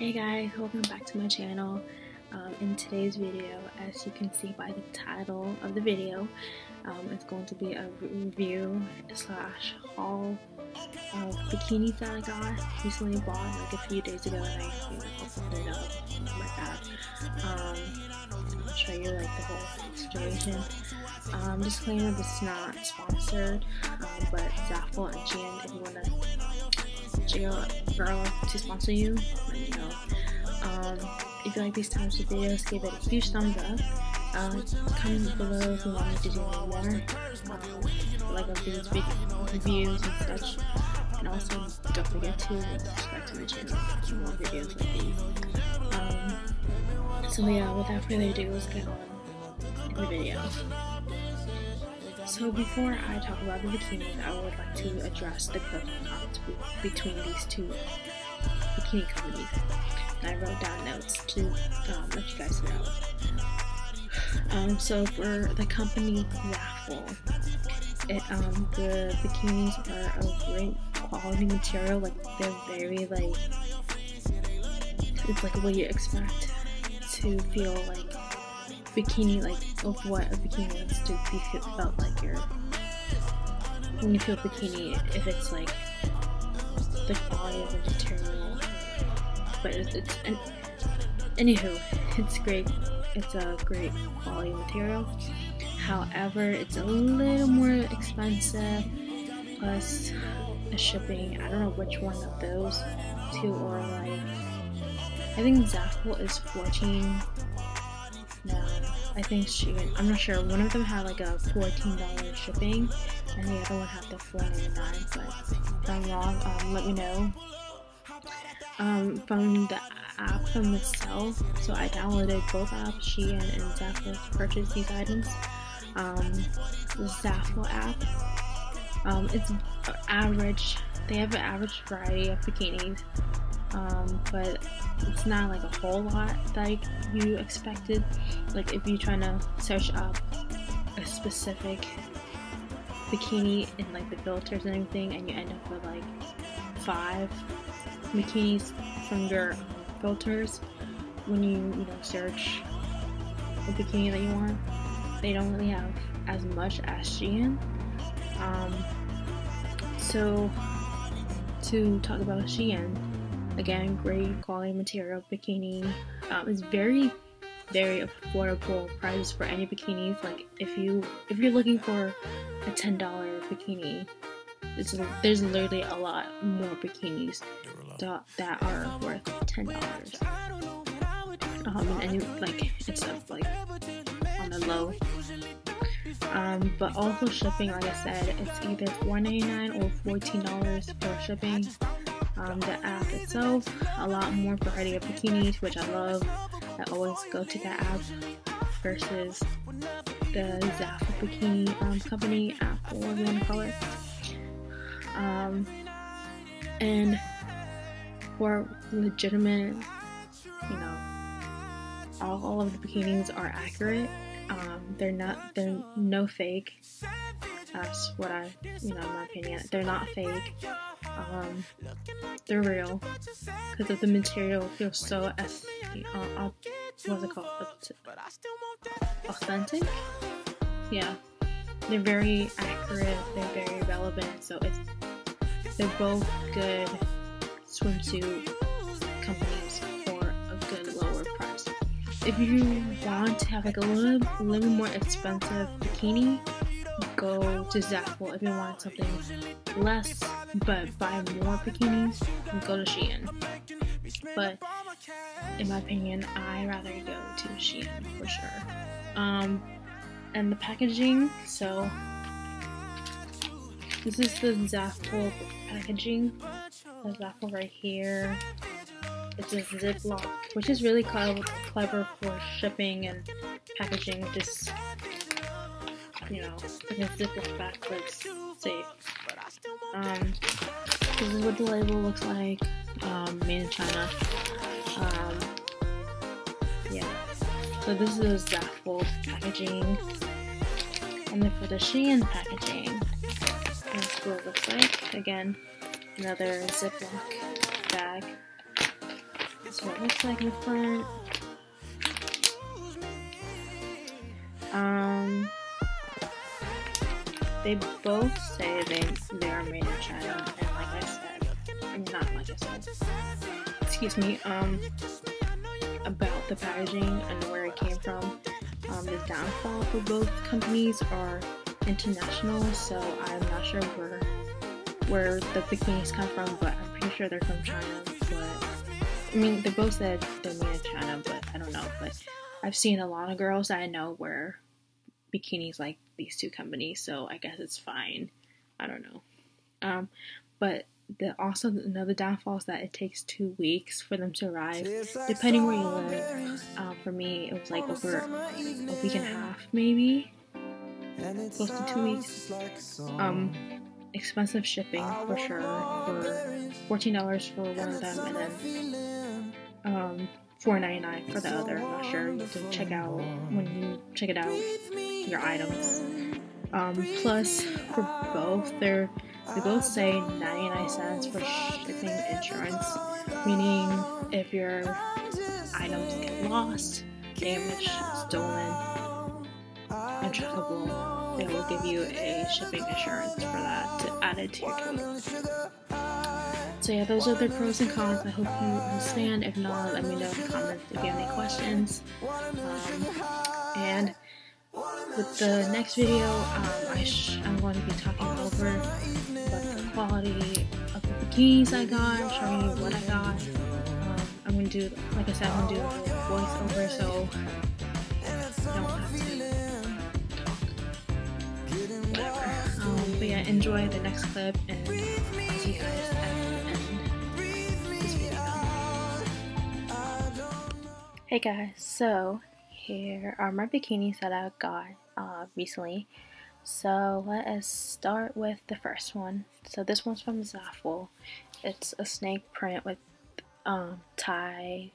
Hey guys, welcome back to my channel. Um, in today's video, as you can see by the title of the video, um, it's going to be a review slash haul of bikinis that I got recently bought like a few days ago and I opened it up like that. Um, show you like the whole situation. Um, disclaimer, this is not sponsored, um, but Zaful and Shein, if you want to girl to sponsor you, let me know. Um, if you like these types of videos, give it a huge thumbs up. Uh, comment below if you want me to do more, um, like of these video reviews and such. And also, don't forget to subscribe to my channel for more videos like these. So yeah, without further ado, let's get on the video. So before I talk about the bikinis, I would like to address the cons between these two bikini companies. I wrote down notes to um, let you guys know. Um, so for the company Zaful, it um the bikinis are of great quality material. Like they're very like it's like what you expect to feel like bikini like of what a bikini is to be felt like you're when you feel bikini if it's like the quality of the material but it's, it's an, anywho it's great it's a great quality material. However it's a little more expensive plus shipping I don't know which one of those two or like I think Zaful is 14 no, I think she. I'm not sure. One of them had like a $14 shipping, and the other one had the $4.99. But if I'm wrong, um, let me know. Um, from the app from itself, so I downloaded both apps, Shein and Zaful, to purchase these items. Um, the Zaful app, um, it's average. They have an average variety of bikinis um, but it's not like a whole lot like you expected. Like if you're trying to search up a specific bikini in like the filters and everything, and you end up with like five bikinis from your filters when you you know search the bikini that you want. They don't really have as much as Shein. Um, so to talk about Shein, Again, great quality material bikini. Um, it's very, very affordable prices for any bikinis. Like if you if you're looking for a ten dollar bikini, it's, there's literally a lot more bikinis that, that are worth ten dollars. Um, and like it's up like on the low. Um, but also shipping, like I said, it's either $4.99 or $14 for shipping um, the app itself, a lot more variety of bikinis, which I love. I always go to that app versus the Zaful Bikini um, Company app, or whatever you want to call it. Um, and for legitimate, you know, all, all of the bikinis are accurate. Um, they're not, they're no fake. That's what I, you know, in my opinion, they're not fake um, they're real. because of the material feels so as uh, uh, what's it called? authentic? yeah. They're very accurate they're very relevant so it's they're both good swimsuit companies for a good lower price. If you want to have like a little, little more expensive bikini go to Zaful if you want something less but buy more bikinis, and go to Shein. But in my opinion, I rather go to Shein for sure. Um, and the packaging, so this is the Zaful packaging. The right here. It's a Ziploc, which is really clever, clever for shipping and packaging. Just you know, a Ziploc bag that's safe. Um, this is what the label looks like, um, made in China. Um, yeah. So this is Zaful packaging. And then for the Shein packaging, this is what it looks like. Again, another Ziploc bag. That's what it looks like in the front. Um, they both say they they are made in China, and like I said, not like I said, excuse me, um, about the packaging and where it came from. Um, the downfall for both companies are international, so I'm not sure where where the bikinis come from, but I'm pretty sure they're from China. But I mean, they both said they're made in China, but I don't know. But I've seen a lot of girls I know wear bikinis like these two companies, so I guess it's fine. I don't know. Um, but the also another downfall is that it takes two weeks for them to arrive, depending where you live. Um, for me, it was like over a week and a half, maybe close to two weeks. Um, expensive shipping for sure, for fourteen dollars for one of them, and then um, four ninety nine for the other. I'm not sure. You have to check out when you check it out your items. Um, plus, for both, they're they both say 99 cents for shipping insurance, meaning if your items get lost, damaged, stolen, untrackable, they will give you a shipping insurance for that to add it to your total. So yeah, those are the pros and cons. I hope you understand. If not, let me know in the comments if you have any questions. Um, and with the next video, um, I am going to be talking over the quality of the bikinis I got, showing you what I got. Um, I'm going to do, like I said, I'm going to do a voiceover so I don't have to talk. Whatever. Um, but yeah, enjoy the next clip and I'll see you guys at the end of this video. Hey guys, so here are my bikinis that I got uh, recently. So let us start with the first one. So this one's from Zaful. It's a snake print with um, tie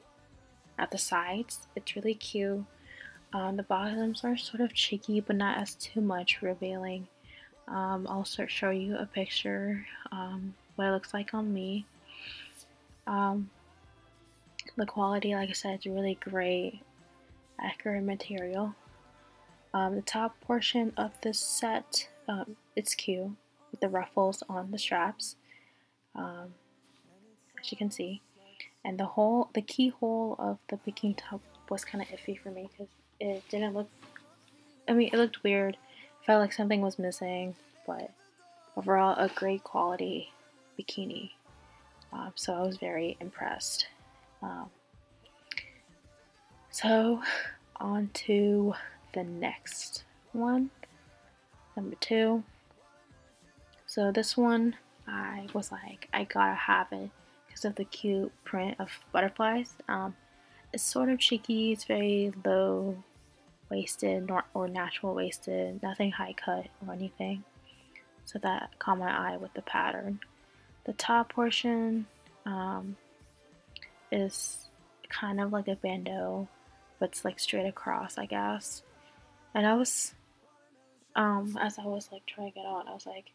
at the sides. It's really cute. Um, the bottoms are sort of cheeky, but not as too much revealing. Um, I'll show you a picture um, what it looks like on me. Um, the quality, like I said, is really great, accurate material. Um, the top portion of this set, um, it's cute with the ruffles on the straps, um, as you can see. And the whole, the keyhole of the bikini top was kind of iffy for me because it didn't look, I mean, it looked weird. Felt like something was missing, but overall, a great quality bikini. Um, so I was very impressed. Um, so, on to the next one, number two. So this one, I was like, I gotta have it because of the cute print of butterflies. Um, it's sort of cheeky, it's very low waisted or natural waisted, nothing high cut or anything. So that caught my eye with the pattern. The top portion um, is kind of like a bandeau, but it's like straight across, I guess. And I was, um, as I was like trying it on, I was like,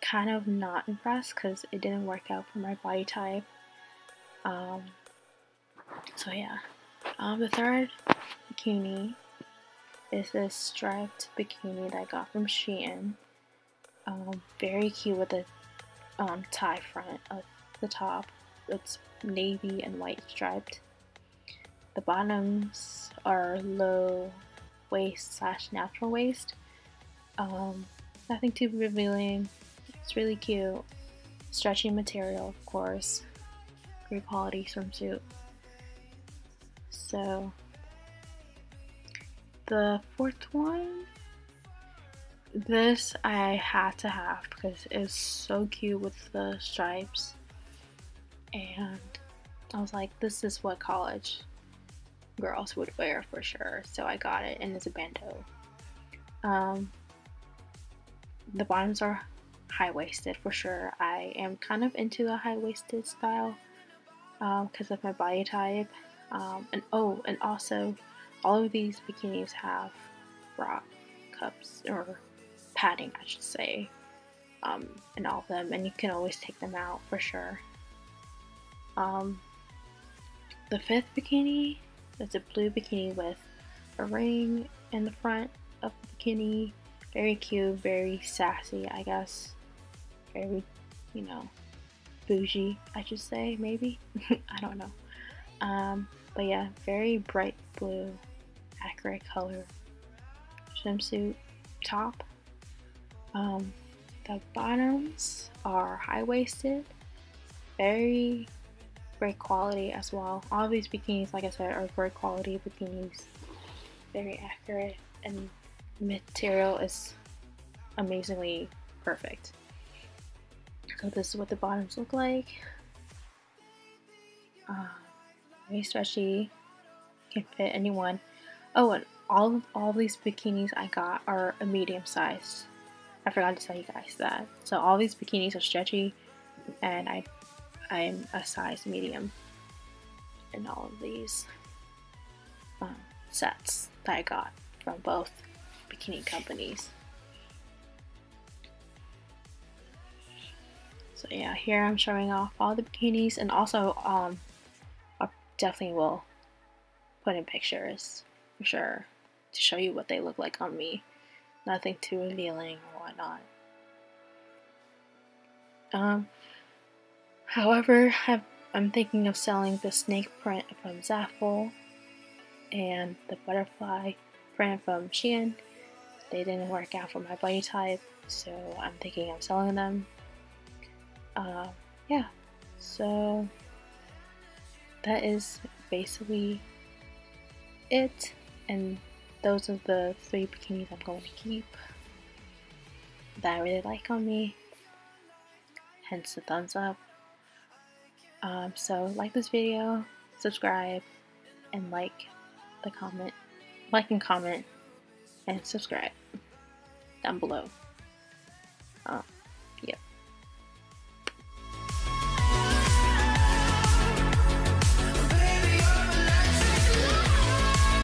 kind of not impressed because it didn't work out for my body type. Um, so yeah. Um, the third bikini is this striped bikini that I got from Shein. Um, very cute with the um, tie front at the top. It's navy and white striped. The bottoms are low waist slash natural waist. Um, nothing too revealing. It's really cute. Stretchy material, of course. Great quality swimsuit. So, the fourth one, this I had to have because it's so cute with the stripes. And I was like, this is what college girls would wear for sure. So I got it and it's a bandeau. Um, the bottoms are high waisted for sure. I am kind of into the high waisted style because um, of my body type. Um, and oh, and also all of these bikinis have bra cups or padding, I should say, um, in all of them, and you can always take them out for sure. Um, the fifth bikini, it's a blue bikini with a ring in the front of the bikini. Very cute, very sassy, I guess. Very, you know, bougie, I should say, maybe. I don't know. Um, but yeah, very bright blue, accurate color swimsuit top. Um, the bottoms are high waisted, very great quality as well. All these bikinis, like I said, are great quality bikinis, very accurate, and material is amazingly perfect. So this is what the bottoms look like. Uh, very stretchy, can fit anyone. Oh, and all of all these bikinis I got are a medium size. I forgot to tell you guys that. So all these bikinis are stretchy, and I I'm a size medium in all of these um, sets that I got from both bikini companies. So yeah, here I'm showing off all the bikinis and also um, I definitely will put in pictures for sure to show you what they look like on me. Nothing too revealing or whatnot. Um, however, i am thinking of selling the snake print from Zaful and the butterfly print from Shein. They didn't work out for my body type, so I'm thinking of selling them uh, yeah, so that is basically it. And those are the three bikinis I'm going to keep that I really like on me. Hence the thumbs up. Um, so like this video, subscribe, and like the comment, like and comment, and subscribe down below. Yep.